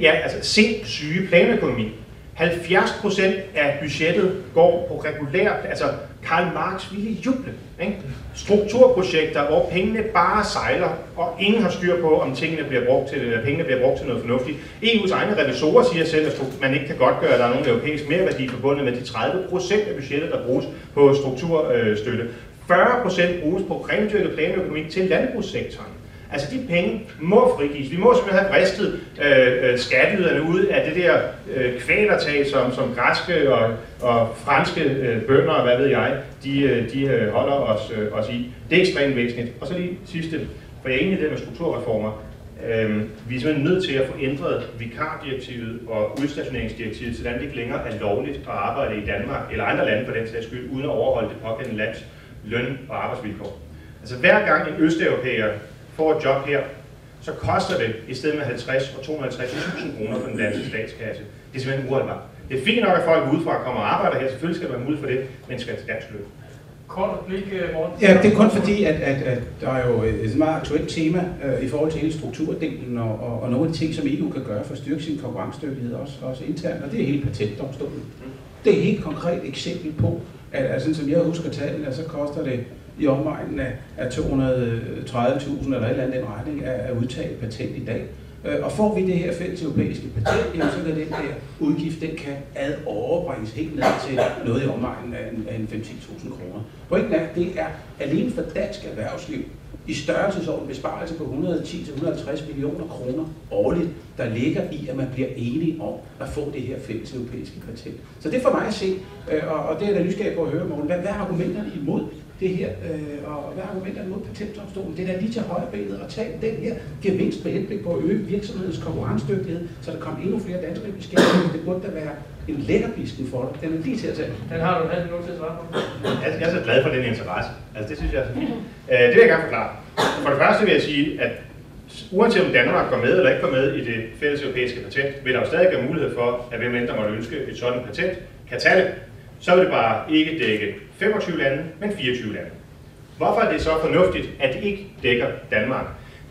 ja, altså sindssyge planøkonomi. 70 procent af budgettet går på regulær, altså Karl Marx ville juble. Ikke? Strukturprojekter, hvor pengene bare sejler, og ingen har styr på, om tingene bliver brugt til, eller pengene bliver brugt til noget fornuftigt. EU's egne revisorer siger selv, at man ikke kan godt gøre, at der er nogen europæisk mereværdi forbundet med de 30 procent af budgettet, der bruges på strukturstøtte. 40 procent bruges på rendyrket planøkonomi til landbrugssektoren. Altså de penge må frigives. Vi må simpelthen have bristet øh, øh, skatteyderne ud af det der øh, kvælertag, som, som græske og, og franske øh, bønder og hvad ved jeg, de, øh, de øh, holder os, øh, os i. Det er ekstremt væsentligt. Og så lige sidste, for jeg er enig i det med strukturreformer. Øh, vi er simpelthen nødt til at få ændret vikardirektivet og udstationeringsdirektivet, sådan det ikke længere er lovligt at arbejde i Danmark eller andre lande for den sags skyld, uden at overholde det pågældende lands løn- og arbejdsvilkår. Altså hver gang en østeuropæer får et job her, så koster det i stedet med 50 og 250.000 kroner for den danske statskasse. Det er simpelthen uholdbart. Det er fint nok, at folk udefra kommer og arbejder her. Selvfølgelig skal der være mulighed for det, men skal til dansk løn. Kort replik, øh, Morten. Ja, det er kun fordi, at, at, at der er jo et meget aktuelt tema øh, i forhold til hele strukturdelen og, og, og nogle af de ting, som EU kan gøre for at styrke sin konkurrencedygtighed også, også internt, og det er hele patentdomstolen. Det er et helt konkret eksempel på, at, at sådan som jeg husker tallene, så koster det i omegnen af, af 230.000 eller et eller andet retning af, af udtaget patent i dag. Øh, og får vi det her fælles europæiske patent, jamen, så kan den her udgift, den kan ad overbringes helt ned til noget i omegnen af af 5-10.000 kroner. Pointen er, det er alene for dansk erhvervsliv i størrelsesorden besparelse på 110-150 millioner kroner årligt, der ligger i, at man bliver enige om at få det her fælles europæiske patent. Så det er for mig at se, øh, og, og det er da nysgerrig på at høre, Morten, hvad, hvad er argumenterne imod det her, øh, og hvad er argumenterne mod patentdomstolen? Det er da lige til højre benet at tage den her gevinst med henblik på at øge virksomhedens konkurrencedygtighed, så der kommer endnu flere danske beskæftigede. Det burde da være en lækkerbisken for dig. Den er lige til at tage. Den har du en halv minut til at svare på. Jeg, jeg er så glad for den interesse. Altså det synes jeg. Øh, det vil jeg gerne forklare. For det første vil jeg sige, at uanset om Danmark går med eller ikke går med i det fælles europæiske patent, vil der jo stadig være mulighed for, at hvem end der måtte ønske et sådan patent, kan tage det. Så vil det bare ikke dække 25 lande, men 24 lande. Hvorfor er det så fornuftigt, at det ikke dækker Danmark?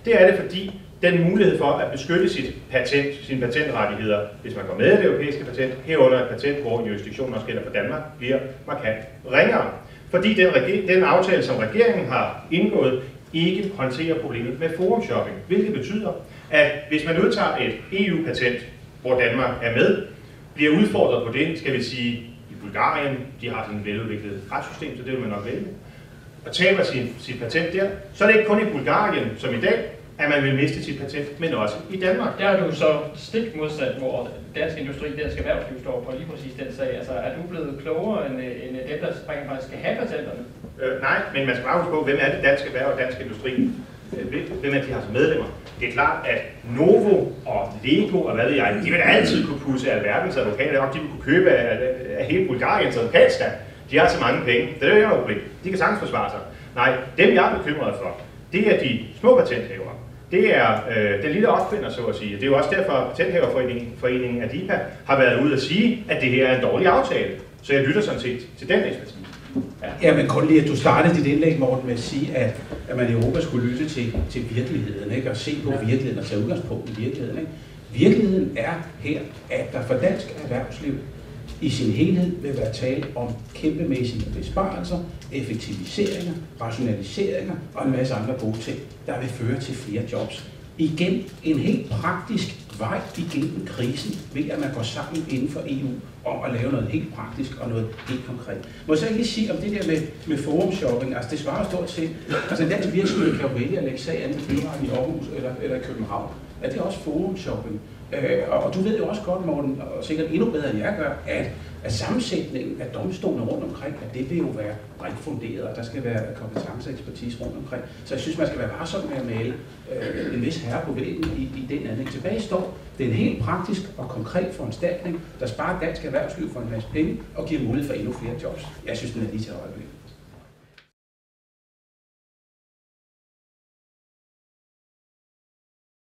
Det er det, fordi den mulighed for at beskytte sit patent, sine patentrettigheder, hvis man går med i det europæiske patent, herunder et patent, hvor jurisdiktionen også gælder for Danmark, bliver markant ringere. Fordi den, den aftale, som regeringen har indgået, ikke håndterer problemet med forumshopping, hvilket betyder, at hvis man udtager et EU-patent, hvor Danmark er med, bliver udfordret på det, skal vi sige, Bulgarien, de har sådan et veludviklet retssystem, så det vil man nok vælge, og taber sin, sit patent der, så er det ikke kun i Bulgarien, som i dag, at man vil miste sit patent, men også i Danmark. Der er du så stik modsat, hvor dansk industri, dansk erhvervsliv står på lige præcis den sag. Altså, er du blevet klogere end, end dem, der rent faktisk skal have patenterne? Øh, nej, men man skal bare huske på, hvem er det danske erhverv og dansk industri? Øh, hvem er de har som medlemmer? Det er klart, at Novo og Lego og hvad ved jeg, de vil altid kunne pusse alverdens advokater op, de vil kunne købe af, af hele Bulgariens advokatstand. De har så mange penge, det er jo ikke problem. De kan sagtens forsvare sig. Nej, dem jeg er bekymret for, det er de små patenthavere. Det er øh, den lille opfinder, så at sige. Det er jo også derfor, at Patenthaverforeningen foreningen ADIPA har været ude at sige, at det her er en dårlig aftale. Så jeg lytter sådan set til den ekspertise. Ja, men kun lige, at du startede dit indlæg, Morten, med at sige, at, at man i Europa skulle lytte til, til virkeligheden, ikke? og se på virkeligheden og tage udgangspunkt i virkeligheden. Ikke? Virkeligheden er her, at der for dansk erhvervsliv i sin helhed vil være tale om kæmpemæssige besparelser, effektiviseringer, rationaliseringer og en masse andre gode ting, der vil føre til flere jobs. Igen en helt praktisk vej igennem krisen ved, at man går sammen inden for EU om at lave noget helt praktisk og noget helt konkret. Må jeg så ikke lige sige om det der med, med forumshopping, altså det svarer stort set, altså en dansk virksomhed kan jo vælge at lægge sag an i byretten i Aarhus eller, eller i København. Er det også forumshopping? Øh, og, og du ved jo også godt, Morten, og sikkert endnu bedre end jeg gør, at, at sammensætningen af domstolene rundt omkring, at det vil jo være bredt funderet, og der skal være kompetence og ekspertise rundt omkring. Så jeg synes, man skal være varsom med at male øh, en vis herre på væggen i, i den anden. Tilbage står, det er en helt praktisk og konkret foranstaltning, der sparer dansk erhvervsliv for en masse penge og giver mulighed for endnu flere jobs. Jeg synes, den er lige til øjeblikket.